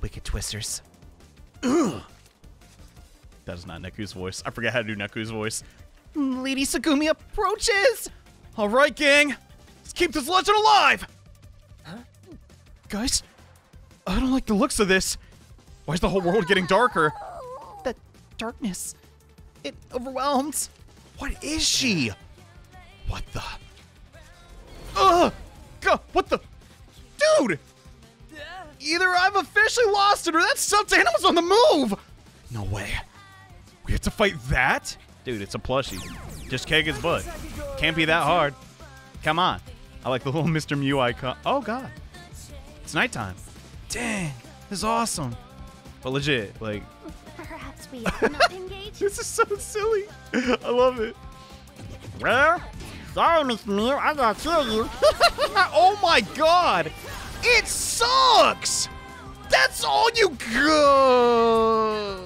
Wicked Twisters. That is not Neku's voice. I forget how to do Neku's voice. Lady Sugumi approaches! All right, gang. Let's keep this legend alive. Huh? Guys, I don't like the looks of this. Why is the whole world getting darker? The darkness. It overwhelms. What is she? What the? Ugh! God, what the? Dude! Either I've officially lost it or that stuffed animal's on the move! No way. We have to fight that? Dude, it's a plushie. Just kick his butt. Can't be that hard. Come on. I like the little Mr. Mew icon. Oh, God. It's nighttime. Dang. This is awesome. But legit, like, Perhaps we are not engaged. this is so silly. I love it. Well, sorry, Miss Mew. I gotta kill you. oh my god. It sucks. That's all you go.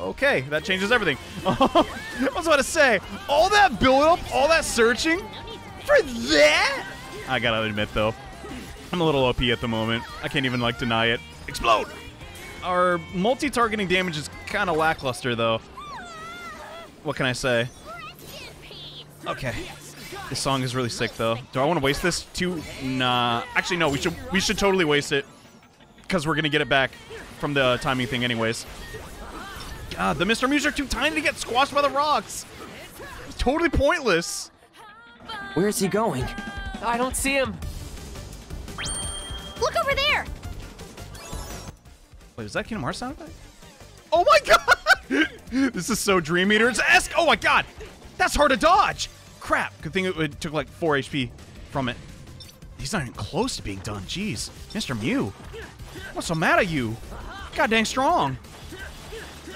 Okay, that changes everything. I was about to say, all that build up, all that searching for that. I gotta admit though, I'm a little OP at the moment. I can't even like deny it. Explode. Our multi-targeting damage is kind of lackluster though. What can I say? Okay. This song is really sick though. Do I want to waste this too? Nah. Actually, no. We should we should totally waste it because we're gonna get it back from the timing thing anyways. God, the Mr. Mews are too tiny to get squashed by the rocks. It's totally pointless. Where's he going? I don't see him. Look over there! Wait, was that Kingdom Hearts sound effect? Oh my god! this is so Dream Eater's esque. Oh my god! That's hard to dodge! Crap. Good thing it, it took like 4 HP from it. He's not even close to being done. Jeez. Mr. Mew. What's so mad at you? God dang strong.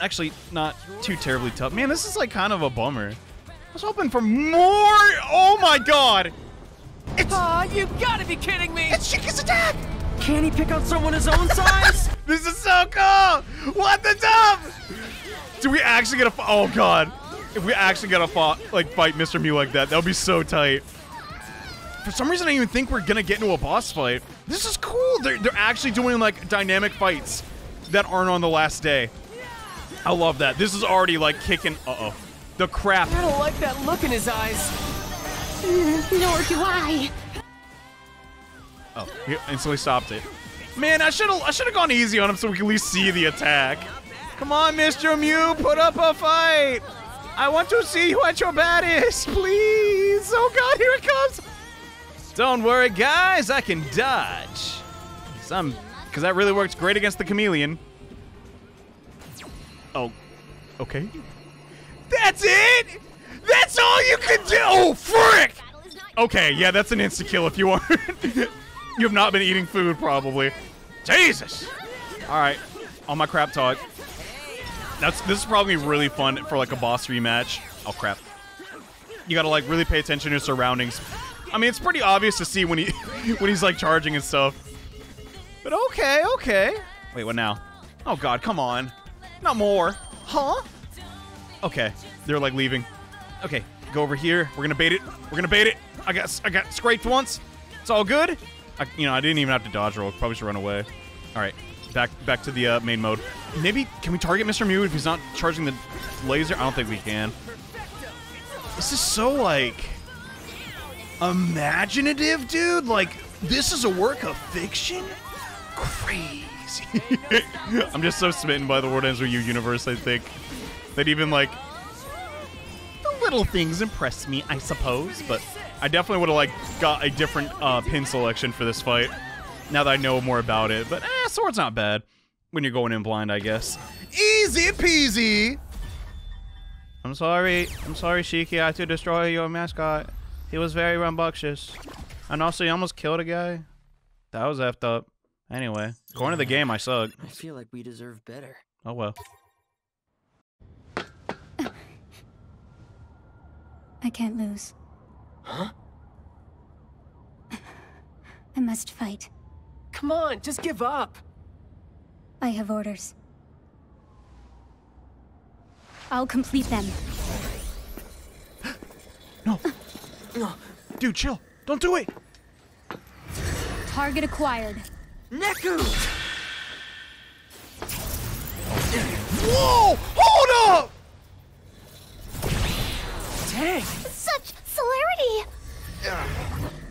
Actually, not too terribly tough. Man, this is like kind of a bummer. I was hoping for more. Oh my god! Aw, you gotta be kidding me! It's Shiki's attack! Can he pick on someone his own size? This is so cool! What the dump? Do we actually get a? Oh god! If we actually get a fight, like fight Mr. Mew like that, that would be so tight. For some reason, I even think we're gonna get into a boss fight. This is cool. They're they're actually doing like dynamic fights that aren't on the last day. I love that. This is already like kicking. Uh oh, the crap. I don't like that look in his eyes. Nor do I. Oh, he instantly stopped it. Man, I should have I should have gone easy on him so we can at least see the attack. Come on, Mr. Mew, put up a fight. I want to see what your bat is, please. Oh God, here it comes. Don't worry, guys, I can dodge. Some, because that really works great against the chameleon. Oh, okay. That's it. That's all you can do. Oh, frick. Okay, yeah, that's an insta kill if you aren't. you have not been eating food, probably. Jesus! Alright, on my crap talk. That's this is probably really fun for like a boss rematch. Oh crap. You gotta like really pay attention to your surroundings. I mean it's pretty obvious to see when he when he's like charging and stuff. But okay, okay. Wait, what now? Oh god, come on. Not more. Huh? Okay, they're like leaving. Okay, go over here. We're gonna bait it. We're gonna bait it. I got I got scraped once. It's all good. I, you know, I didn't even have to dodge roll. Probably should run away. All right, back back to the uh, main mode. Maybe can we target Mr. Mew if he's not charging the laser? I don't think we can. This is so like imaginative, dude. Like this is a work of fiction. Crazy. I'm just so smitten by the World Ends With You universe. I think that even like little things impress me, I suppose. But I definitely would have like got a different uh, pin selection for this fight. Now that I know more about it, but eh, sword's not bad when you're going in blind, I guess. Easy peasy. I'm sorry. I'm sorry, Shiki. I had to destroy your mascot. He was very rambunctious. And also, he almost killed a guy. That was effed up. Anyway, going to the game, I suck. I feel like we deserve better. Oh well. I can't lose. Huh? I must fight. Come on, just give up. I have orders. I'll complete them. No. no. Dude, chill. Don't do it. Target acquired. Neku! Whoa! Hold up! Dang! Such celerity!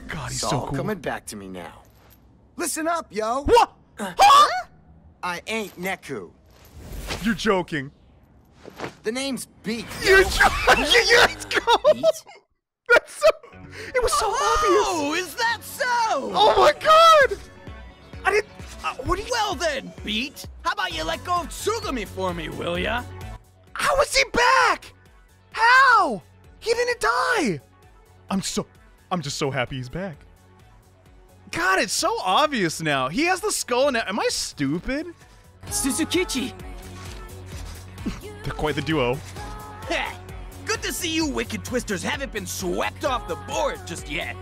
God, he's It's so all cool. coming back to me now. Listen up, yo. What? Huh? I ain't Neku. You're joking. The name's Beat. You're joking. Let's go. Beat? That's so. It was so obvious. Oh, is that so? Oh my god! I didn't. Uh, what do you? Well then, Beat. How about you let go of Tsugumi for me, will ya? How is he back? How? He didn't die. I'm so. I'm just so happy he's back. God, it's so obvious now. He has the skull now. Am I stupid? Susukichi! They're quite the duo. Heh. Good to see you wicked twisters haven't been swept off the board just yet.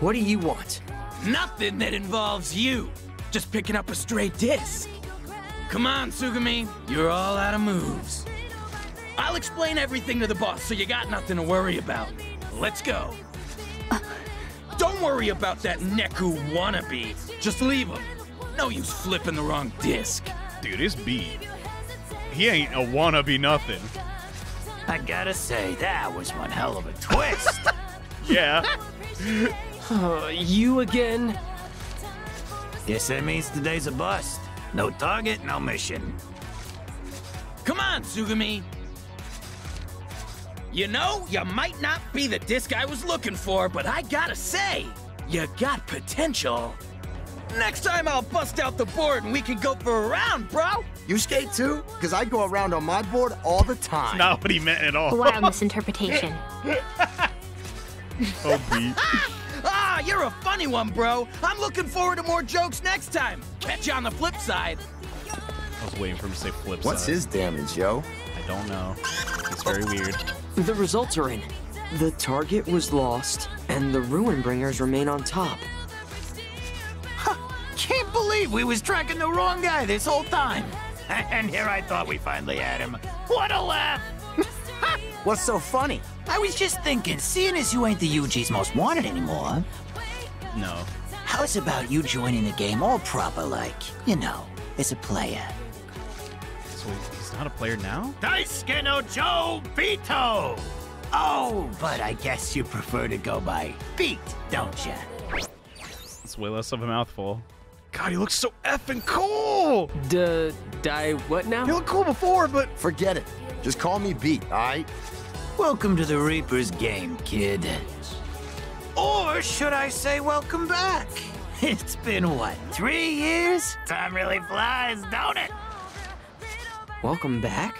What do you want? Nothing that involves you. just picking up a stray disc. Come on, Tsugumi. You're all out of moves. I'll explain everything to the boss, so you got nothing to worry about. Let's go. Don't worry about that Neku wannabe. Just leave him. No use flipping the wrong disc. Dude, it's Beat. He ain't a wannabe nothing. I gotta say, that was one hell of a twist. Yeah. Uh, you again? Guess that means today's a bust. No target, no mission. Come on, Tsugumi. You know, you might not be the disc I was looking for, but I gotta say, you got potential. Next time I'll bust out the board and we can go for a round, bro. You skate too? Because I go around on my board all the time. Not what he meant at all. Wild misinterpretation. Oh, Beat. Ah, you're a funny one, bro. I'm looking forward to more jokes next time. Catch you on the flip side. I was waiting for him to say flip What's side. his damage, yo? I don't know. It's very weird. The results are in. The target was lost, and the Ruinbringers remain on top. Can't believe we was tracking the wrong guy this whole time. And here I thought we finally had him. What a laugh! What's so funny? I was just thinking, seeing as you ain't the UG's most wanted anymore, No. how's about you joining the game all proper like, you know, as a player? So he's not a player now? Daisuke no Joe Beto! Oh, but I guess you prefer to go by Beat, don't you? It's way less of a mouthful. God, he looks so effing cool! D- die what now? He looked cool before, but Forget it. Just call me Beat, alright? Welcome to the Reaper's game, kid. Or should I say welcome back? It's been what, three years? Time really flies, don't it? Welcome back?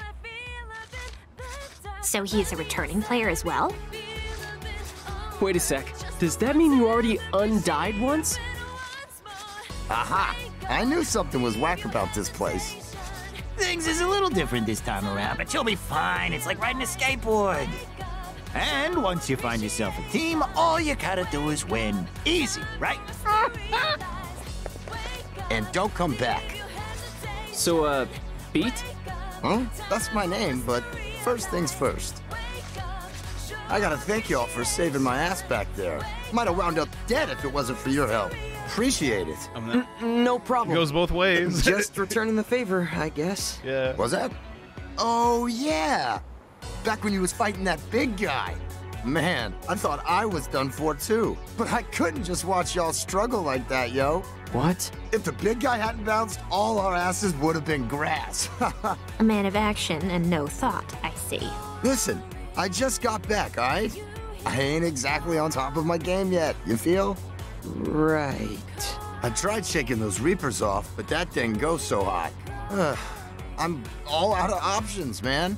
So he's a returning player as well? Wait a sec. Does that mean you already undied once? Aha! I knew something was whack about this place. Things is a little different this time around, but you'll be fine. It's like riding a skateboard. And once you find yourself a team, all you gotta do is win. Easy, right? And don't come back. So, uh, beat? Huh? That's my name, but first things first. I gotta thank y'all for saving my ass back there. Might have wound up dead if it wasn't for your help. Appreciate it. I'm not, mm, mm, No it problem. goes both ways. Just returning the favor, I guess. yeah. Was that? Oh, yeah. Back when you was fighting that big guy. Man, I thought I was done for too. But I couldn't just watch y'all struggle like that, yo. What? If the big guy hadn't bounced, all our asses would have been grass. A man of action and no thought, I see. Listen, I just got back, alright? I ain't exactly on top of my game yet, you feel? Right. I tried shaking those Reapers off, but that didn't go so hot. Ugh, I'm all out of options, man.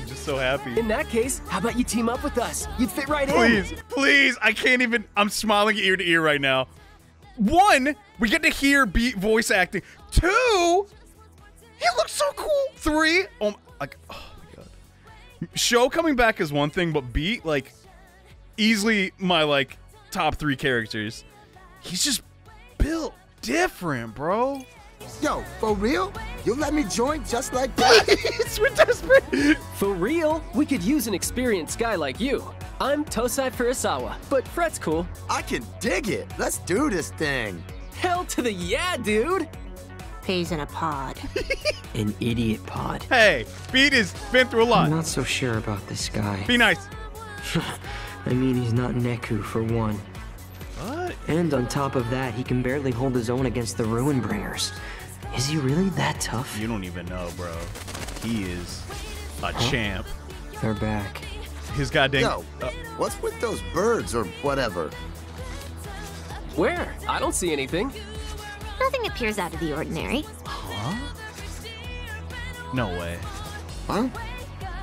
I'm just so happy. In that case, how about you team up with us? You'd fit right in. Please, please, I can't even. I'm smiling ear to ear right now. One, we get to hear Beat voice acting. Two, he looks so cool. Three, oh, my- like, oh my god. Sho coming back is one thing, but Beat, like, easily my like top three characters. He's just built different, bro. Yo, for real? You let me join just like that? Please, we're desperate. For real, we could use an experienced guy like you. I'm Tosai Furesawa, but Fret's cool. I can dig it. Let's do this thing. Hell to the yeah, dude! He's in a pod. An idiot pod. Hey, Beat has been through a I'm lot. not so sure about this guy. Be nice. I mean, he's not Neku for one. What? And on top of that, he can barely hold his own against the Ruinbringers. Is he really that tough? You don't even know, bro. He is a champ. They're back. His goddamn. Yo, uh, what's with those birds or whatever? Where? I don't see anything. Nothing appears out of the ordinary. Huh? no way. Huh?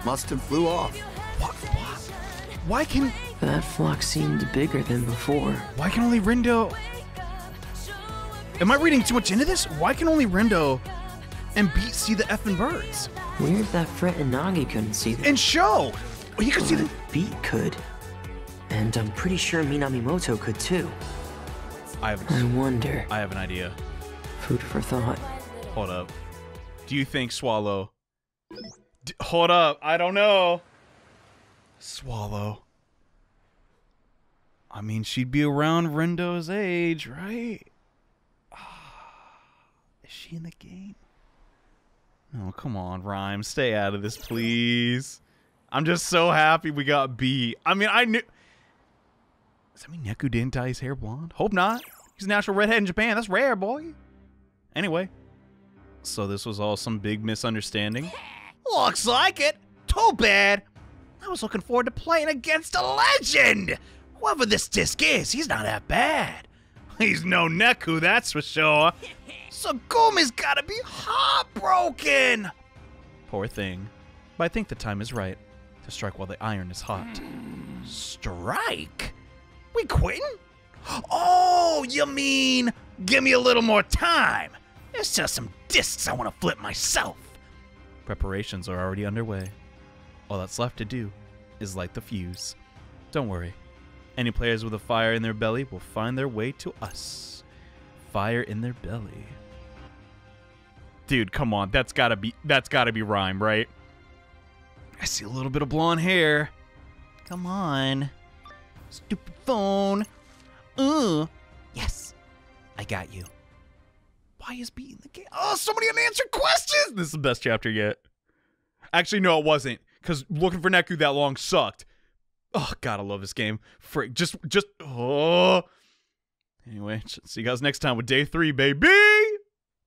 Must have flew off. What? What? Why can That flock seemed bigger than before. why can only Rindo? Am I reading too much into this? Why can only Rindo and Beat see the effing birds? Weird that Fret and Nagi couldn't see them. And Sho. Well, you can see But the. Beat could. And I'm pretty sure Minamimoto could too. I have. I wonder. I have an idea. Food for thought. Hold up. Do you think Swallow? D- hold up. I don't know. Swallow. I mean, she'd be around Rindo's age, right? She in the game? Oh, come on, Rhyme. Stay out of this, please. I'm just so happy we got B. I mean, I knew. Does that mean Neku didn't dye his hair blonde? Hope not. He's a natural redhead in Japan. That's rare, boy. Anyway, so this was all some big misunderstanding. Looks like it. Too bad. I was looking forward to playing against a legend. Whoever this disc is, he's not that bad. He's no Neku, that's for sure. Tsugumi's gotta be heartbroken. Poor thing. But I think the time is right to strike while the iron is hot. Strike? We quitting? Oh, you mean give me a little more time? There's just some discs I want to flip myself. Preparations are already underway. All that's left to do is light the fuse. Don't worry. Any players with a fire in their belly will find their way to us. Fire in their belly. Dude, come on. That's gotta be that's gotta be rhyme, right? I see a little bit of blonde hair. Come on. Stupid phone. Uh. Yes. I got you. Why is B in the game? Oh, so many unanswered questions! This is the best chapter yet. Actually, no, it wasn't. Because looking for Neku that long sucked. Oh, God, I love this game. Frick. Just, just, oh. Anyway, see you guys next time with day three, baby!